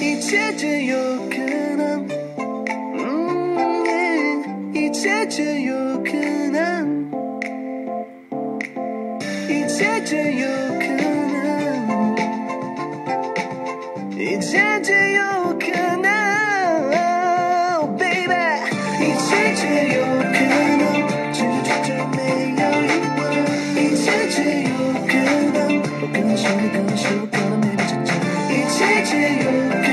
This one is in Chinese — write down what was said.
一切皆有可能，一切皆有可能，一切皆有可能，一切皆有可能，baby，一切皆有 You.